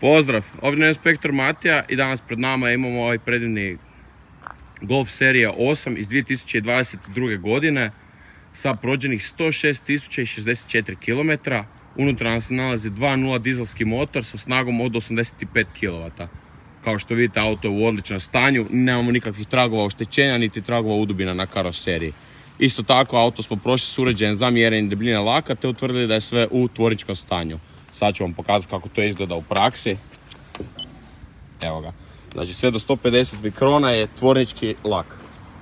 Pozdrav, ovdje je inspektor Matija i danas pred nama imamo ovaj predivni Golf serija 8 iz 2022. godine sa prođenih 106.064 km. Unutra nam se nalazi 2.0 dizelski motor sa snagom od 85 kW. Kao što vidite auto je u odličnom stanju, nemamo nikakvih tragova oštećenja niti tragova udubina na karoseriji. Isto tako auto smo prošli s uređajem za mjerenje debljine laka te utvrdili da je sve u tvoričkom stanju. Sad ću vam pokazati kako to izgleda u praksi. Evo ga. Znači sve do 150 mikrona je tvornički lak.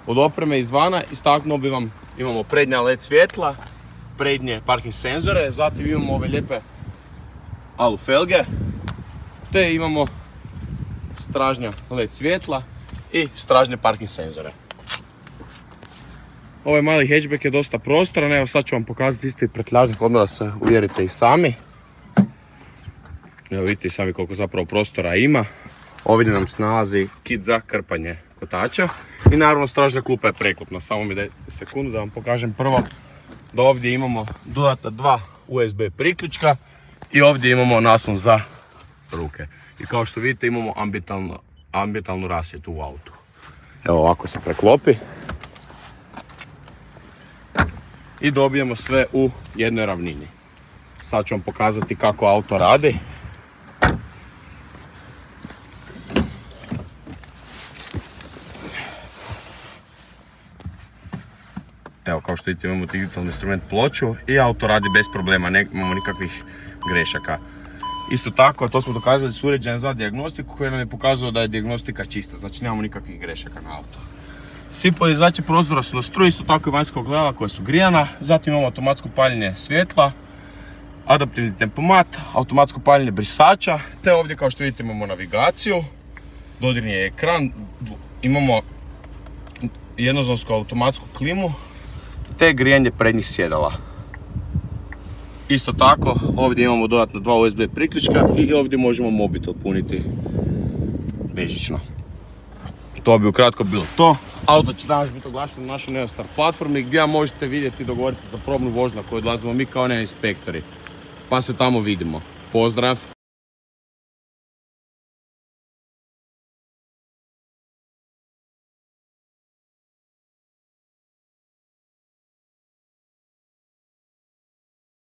Od opreme izvana istaknuo bi vam, imamo prednja LED svjetla, prednje parking senzore, zatim imamo ove lijepe alu felge, te imamo stražnja LED svjetla i stražnje parking senzore. Ovaj mali hatchback je dosta prostoran, evo sad ću vam pokazati isto i pretlažnik, odmah da se uvjerite i sami. Evo vidite sami koliko zapravo prostora ima. Ovdje nam se nalazi kit za krpanje kotača. I naravno stražna klupa je preklopna. Samo mi dajte sekundu da vam pokažem prvo da ovdje imamo dodatna dva USB priključka i ovdje imamo naslon za ruke. I kao što vidite imamo ambientalnu, ambientalnu rasvjetu u autu. Evo ovako se preklopi. I dobijemo sve u jednoj ravnini. Sad ću vam pokazati kako auto radi. Evo kao što vidite imamo digitalni instrument ploču i auto radi bez problema, nemamo nikakvih grešaka. Isto tako, to smo dokazali s uređajem za diagnostiku koji nam je pokazao da je diagnostika čista, znači nemamo nikakvih grešaka na auto. Svi podjezači prozora su na struju, isto tako i vanjska ogledala koja su grijana, zatim imamo automatsko paljenje svjetla, adaptivni tempomat, automatsko paljenje brisača, te ovdje kao što vidite imamo navigaciju, dodirni je ekran, imamo jednozonsku automatsku klimu, te grijanje prednjih sjedala. Isto tako, ovdje imamo dodatno dva USB priključka i ovdje možemo mobitel puniti bežično. To bi ukratko bilo to. Auto će danas biti oglašeno na našoj Neostar platformi gdje možete vidjeti i dogovoriti za probnu vožnju koju odlazimo mi kao ne inspektori. Pa se tamo vidimo. Pozdrav!